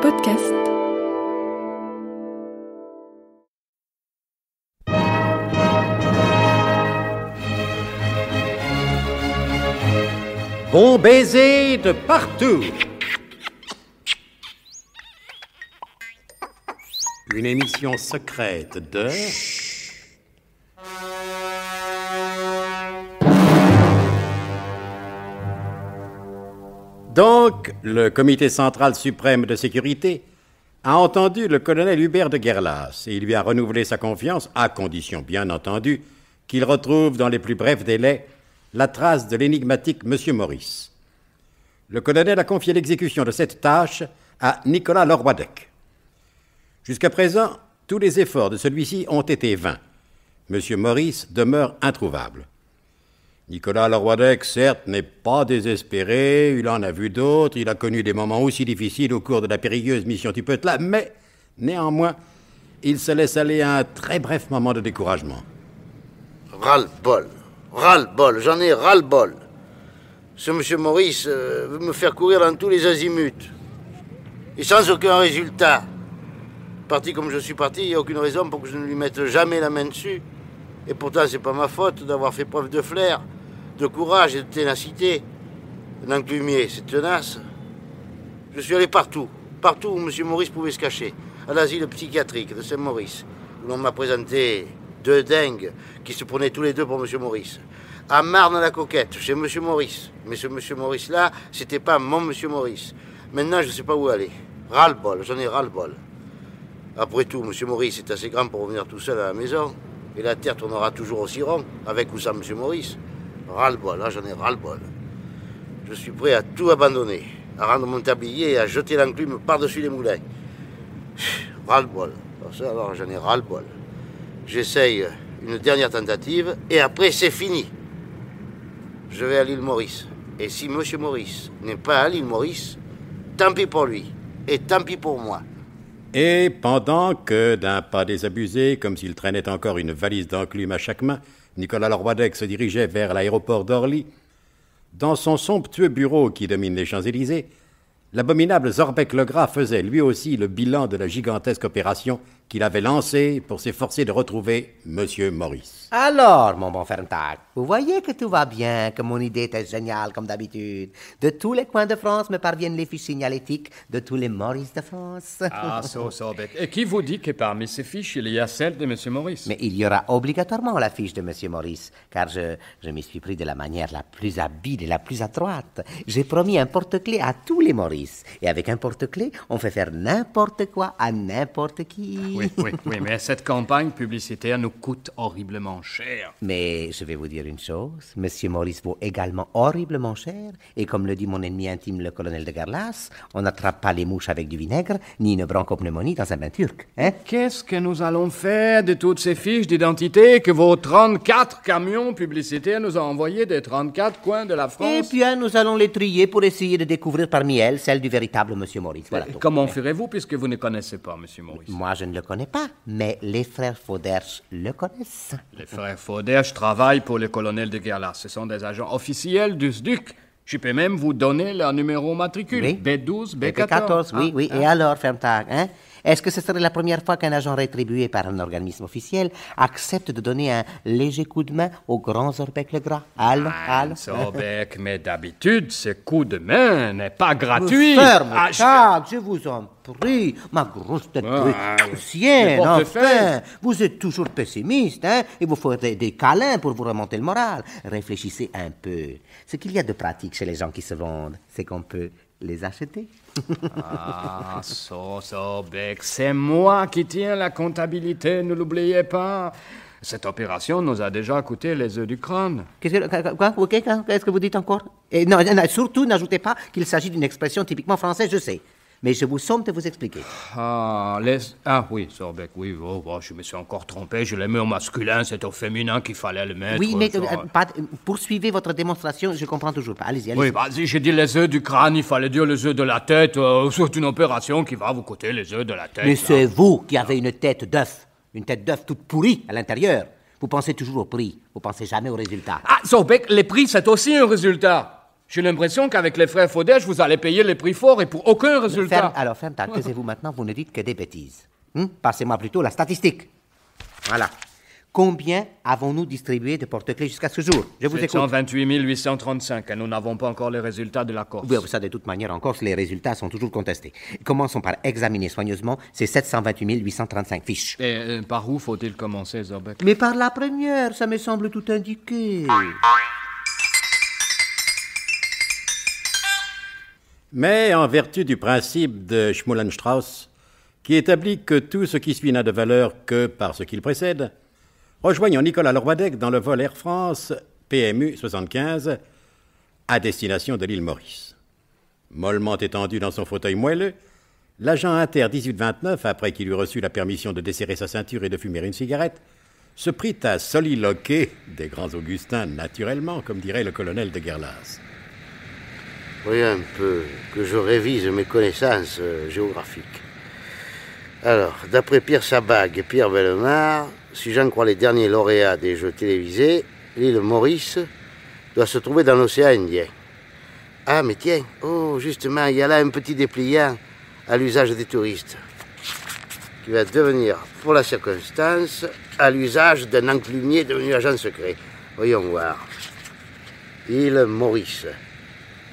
podcast. Bon baiser de partout. Une émission secrète de... Donc, le Comité central suprême de sécurité a entendu le colonel Hubert de Guerlas et il lui a renouvelé sa confiance, à condition bien entendu qu'il retrouve dans les plus brefs délais la trace de l'énigmatique M. Maurice. Le colonel a confié l'exécution de cette tâche à Nicolas Lorwadec. Jusqu'à présent, tous les efforts de celui-ci ont été vains. M. Maurice demeure introuvable. Nicolas Leroydec, certes, n'est pas désespéré, il en a vu d'autres, il a connu des moments aussi difficiles au cours de la périlleuse mission là, mais, néanmoins, il se laisse aller à un très bref moment de découragement. Ras-le-bol, ras-le-bol, j'en ai ras-le-bol. Ce monsieur Maurice euh, veut me faire courir dans tous les azimuts. Et sans aucun résultat. Parti comme je suis parti, il n'y a aucune raison pour que je ne lui mette jamais la main dessus. Et pourtant, c'est pas ma faute d'avoir fait preuve de flair de courage et de ténacité. Un enclumier, c'est tenace. Je suis allé partout, partout où M. Maurice pouvait se cacher, à l'asile psychiatrique de Saint-Maurice, où l'on m'a présenté deux dingues qui se prenaient tous les deux pour M. Maurice. À Marne-la-Coquette, chez M. Maurice. Mais ce M. Maurice-là, c'était pas mon M. Maurice. Maintenant, je ne sais pas où aller. Ras-le-bol, j'en ai ras-le-bol. Après tout, M. Maurice est assez grand pour revenir tout seul à la maison. Et la terre tournera toujours aussi rond, avec ou sans M. Maurice. Ras-le-bol, là j'en ai ras-le-bol. Je suis prêt à tout abandonner, à rendre mon tablier et à jeter l'enclume par-dessus les moulins. Ras-le-bol. Alors j'en ai ras-le-bol. J'essaye une dernière tentative et après c'est fini. Je vais à l'île Maurice. Et si M. Maurice n'est pas à l'île Maurice, tant pis pour lui et tant pis pour moi. Et pendant que, d'un pas désabusé, comme s'il traînait encore une valise d'enclume à chaque main, Nicolas Leroydec se dirigeait vers l'aéroport d'Orly, dans son somptueux bureau qui domine les Champs-Élysées, l'abominable Zorbeck Legras faisait lui aussi le bilan de la gigantesque opération qu'il avait lancée pour s'efforcer de retrouver M. Maurice. Alors, mon bon Ferntag, vous voyez que tout va bien, que mon idée était géniale comme d'habitude. De tous les coins de France me parviennent les fiches signalétiques de tous les Maurice de France. Ah, ça, Zorbeck. Et qui vous dit que parmi ces fiches, il y a celle de M. Maurice? Mais il y aura obligatoirement la fiche de M. Maurice, car je, je m'y suis pris de la manière la plus habile et la plus adroite. J'ai promis un porte-clés à tous les Maurice. Et avec un porte-clés, on fait faire n'importe quoi à n'importe qui. Oui, oui, oui, mais cette campagne publicitaire nous coûte horriblement cher. Mais je vais vous dire une chose, Monsieur Maurice vaut également horriblement cher, et comme le dit mon ennemi intime, le colonel de Garlas, on n'attrape pas les mouches avec du vinaigre, ni une bronchopneumonie dans un bain turc, hein? Qu'est-ce que nous allons faire de toutes ces fiches d'identité que vos 34 camions publicitaires nous ont envoyées des 34 coins de la Eh France bien, nous allons les trier pour essayer de découvrir parmi elles celle du véritable Monsieur Maurice. Voilà tout. Comment ferez-vous puisque vous ne connaissez pas M. Maurice? Moi, je ne le connais pas, mais les frères Fauderche le connaissent. Les frères Fauderche travaillent pour le colonel de Guerlas. Ce sont des agents officiels du SDUC. Je peux même vous donner leur numéro matricule. Oui. B12, B14. B14, oui, Ah, oui. ah. Et alors, Fermtag, hein? Est-ce que ce serait la première fois qu'un agent rétribué par un organisme officiel accepte de donner un léger coup de main au grand Zorbeck le Gras? Allons, allons. Zorbeck, mais d'habitude, ce coup de main n'est pas gratuit. Ferme, Ah, je- vous en prie, ma grosse tête Ah, prussienne, portefeuille. enfin, vous êtes toujours pessimiste, hein, il vous des, des câlins pour vous remonter le moral. Réfléchissez un peu. Ce qu'il y a de pratique chez les gens qui se vendent, c'est qu'on peut les acheter. Ah, c'est moi qui tiens la comptabilité, ne l'oubliez pas. Cette opération nous a déjà coûté les œufs du crâne. Qu'est-ce que, vous dites encore? Et non, surtout, n'ajoutez pas qu'il s'agit d'une expression typiquement française, je sais. Mais je vous somme de vous expliquer. Ah, les... ah oui, Zorbeck, oui, oh, oh, je me suis encore trompé, je l'ai mis au masculin, c'est au féminin qu'il fallait le mettre. Oui, mais ça. euh, pas- poursuivez votre démonstration, je comprends toujours pas. Allez-y, allez-y. Oui, vas-y, j'ai dit les œufs du crâne, il fallait dire les œufs de la tête. euh, c'est une opération qui va vous coûter les œufs de la tête. Mais c'est vous qui avez une tête d'œuf. Une tête d'œuf toute pourrie à l'intérieur. Vous pensez toujours au prix. Vous pensez jamais au résultat. Ah, Zorbeck, les prix, c'est aussi un résultat. J'ai l'impression qu'avec les frères Faudèche, vous allez payer les prix forts et pour aucun résultat. Ferme, alors, ferme ta taisez-vous maintenant, vous ne dites que des bêtises. Hmm? Passez-moi plutôt la statistique. Voilà. Combien avons-nous distribué de porte-clés jusqu'à ce jour? Je vous écoute. 728 835 et nous n'avons pas encore les résultats de la Corse. Oui, ça, de toute manière, en Corse, les résultats sont toujours contestés. Commençons par examiner soigneusement ces 728 835 fiches. Et euh, par où faut-il commencer, Zorbeck? Mais par la première, ça me semble tout indiqué. Mais en vertu du principe de Schmullenstrauss, qui établit que tout ce qui suit n'a de valeur que par ce qu'il précède, rejoignons Nicolas Lorwadec dans le vol Air France PMU 75 à destination de l'île Maurice. Mollement étendu dans son fauteuil moelleux, l'agent inter 1829, après qu'il eut reçu la permission de desserrer sa ceinture et de fumer une cigarette, se prit à soliloquer des grands Augustins, naturellement, comme dirait le colonel de Guerlas. Voyez un peu que je révise mes connaissances euh, géographiques. Alors, d'après Pierre Sabag et Pierre Bellemare, si j'en crois les derniers lauréats des jeux télévisés, l'île Maurice doit se trouver dans l'océan Indien. Ah, mais tiens, oh, justement, il y a là un petit dépliant à l'usage des touristes, qui va devenir, pour la circonstance, à l'usage d'un enclumier devenu agent secret. Voyons voir. Île Maurice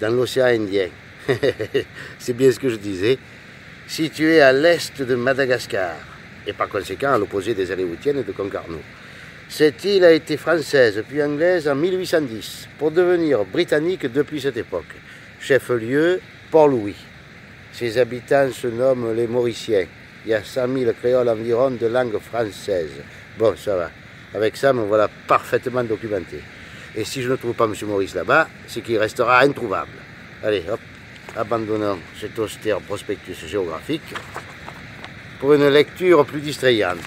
dans l'océan Indien. C'est bien ce que je disais. Situé à l'est de Madagascar, et par conséquent à l'opposé des Aléoutiennes et de Concarneau. Cette île a été française puis anglaise en 1810 pour devenir britannique depuis cette époque. Chef-lieu, Port-Louis. Ses habitants se nomment les Mauriciens. Il y a 100 000 créoles environ de langue française. Bon, ça va. Avec ça, me voilà parfaitement documenté. Et si je ne trouve pas M. Maurice là-bas, c'est qu'il restera introuvable. Allez, hop, abandonnons cet austère prospectus géographique pour une lecture plus distrayante.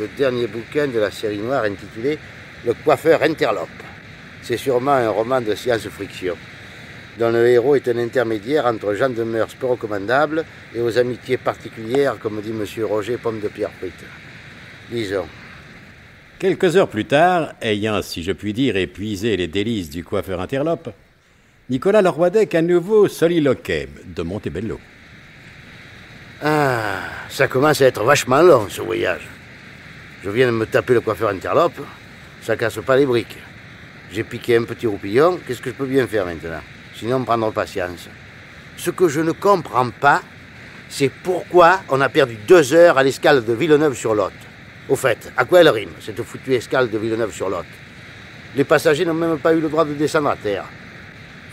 Le dernier bouquin de la série noire intitulé Le coiffeur interlope. C'est sûrement un roman de science-friction, dont le héros est un intermédiaire entre gens de mœurs peu recommandables et aux amitiés particulières, comme dit M. Roger Pomme de Pierre Fritte. Disons. Quelques heures plus tard, ayant, si je puis dire, épuisé les délices du coiffeur interlope, Nicolas Leroydec à nouveau soliloquait de Montebello. Ah, ça commence à être vachement long ce voyage. Je viens de me taper le coiffeur interlope, ça casse pas les briques. J'ai piqué un petit roupillon, qu'est-ce que je peux bien faire maintenant? Sinon, prendre patience. Ce que je ne comprends pas, c'est pourquoi on a perdu deux heures à l'escale de Villeneuve-sur-Lot. Au fait, à quoi elle rime, cette foutue escale de Villeneuve-sur-Lot? Les passagers n'ont même pas eu le droit de descendre à terre.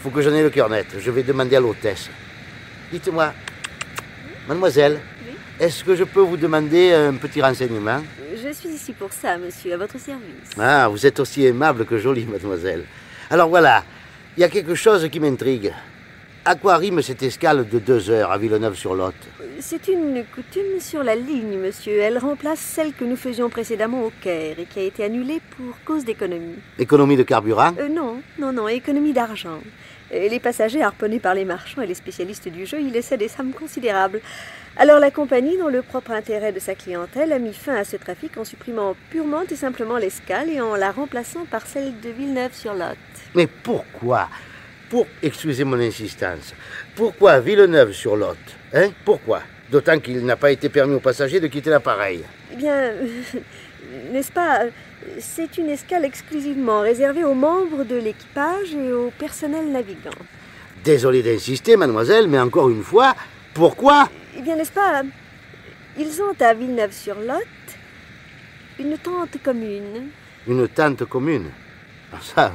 Faut que j'en ai le cœur net. Je vais demander à l'hôtesse. Dites-moi, mademoiselle, est-ce que je peux vous demander un petit renseignement? Je suis ici pour ça, monsieur, à votre service. Ah, vous êtes aussi aimable que jolie, mademoiselle. Alors voilà, il y a quelque chose qui m'intrigue. À quoi rime cette escale de deux heures à Villeneuve-sur-Lot C'est une coutume sur la ligne, monsieur. Elle remplace celle que nous faisions précédemment au Caire et qui a été annulée pour cause d'économie. Économie de carburant Euh, non, non, non, économie d'argent. Les passagers harponnés par les marchands et les spécialistes du jeu y laissaient des sommes considérables. Alors la compagnie, dans le propre intérêt de sa clientèle, a mis fin à ce trafic en supprimant purement et simplement l'escale et en la remplaçant par celle de Villeneuve-sur-Lot. Mais pourquoi Pour, excusez mon insistance, pourquoi Villeneuve-sur-Lot Hein Pourquoi D'autant qu'il n'a pas été permis aux passagers de quitter l'appareil? Eh bien, n'est-ce pas C'est une escale exclusivement réservée aux membres de l'équipage et au personnel navigant. Désolé d'insister, mademoiselle, mais encore une fois, pourquoi? Eh bien, n'est-ce pas Ils ont à Villeneuve-sur-Lot une tente commune. Une tente commune? Ça,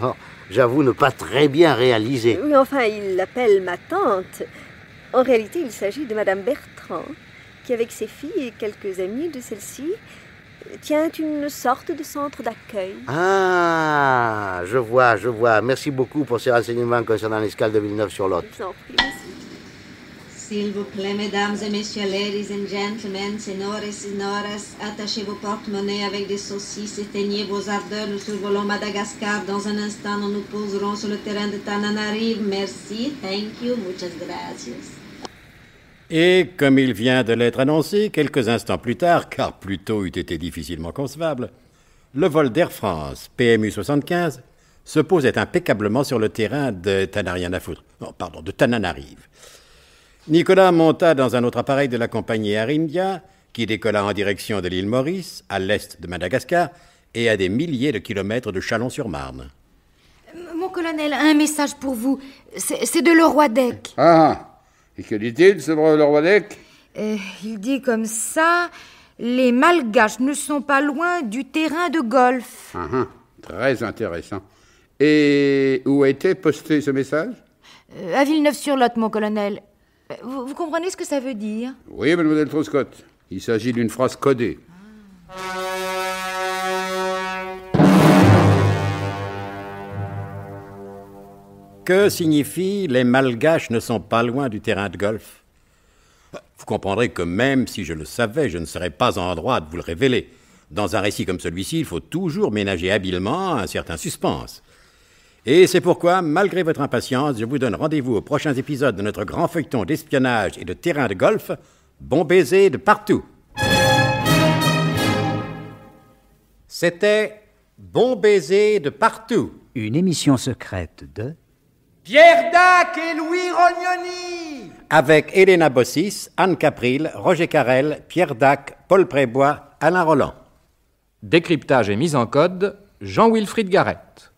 j'avoue ne pas très bien réaliser. Oui, enfin, ils l'appellent ma tante. En réalité, il s'agit de Madame Bertrand, qui, avec ses filles et quelques amis de celle-ci, tient une sorte de centre d'accueil. Ah, je vois, je vois. Merci beaucoup pour ces renseignements concernant l'escale de Villeneuve-sur-Lot. Je vous en prie, monsieur. S'il vous plaît, mesdames et messieurs, ladies and gentlemen, senores et attachez vos porte-monnaies avec des saucisses, éteignez vos ardeurs, nous survolons Madagascar. Dans un instant, nous nous poserons sur le terrain de Tananarive. Merci, thank you, muchas gracias. Et comme il vient de l'être annoncé, quelques instants plus tard, car plus tôt eût été difficilement concevable, le vol d'Air France PMU 75 se posait impeccablement sur le terrain de Tanarian à. Non, pardon, de Tananarive. Nicolas monta dans un autre appareil de la compagnie Air India, qui décolla en direction de l'île Maurice, à l'est de Madagascar, et à des milliers de kilomètres de Chalon-sur-Marne. Mon colonel, un message pour vous. C'est de le roi Deck. Ah Et que dit-il, ce le roi Deck? Euh, Il dit comme ça les Malgaches ne sont pas loin du terrain de golf. Ah, ah, très intéressant. Et où a été posté ce message? Euh, À Villeneuve-sur-Lot, mon colonel. Euh, vous, comprenez ce que ça veut dire? Oui, mademoiselle Troscott. Il s'agit d'une phrase codée. Que signifie les Malgaches ne sont pas loin du terrain de golf? Vous comprendrez que même si je le savais, je ne serais pas en droit de vous le révéler. Dans un récit comme celui-ci, il faut toujours ménager habilement un certain suspense. Et c'est pourquoi, malgré votre impatience, je vous donne rendez-vous aux prochains épisodes de notre grand feuilleton d'espionnage et de terrain de golf. Bon baiser de partout. C'était Bon baiser de partout. Une émission secrète de Pierre Dac et Louis Rognoni. Avec Elena Bossis, Anne Capril, Roger Carrel, Pierre Dac, Paul Prébois, Alain Roland. Décryptage et mise en code, Jean-Wilfried Garrett.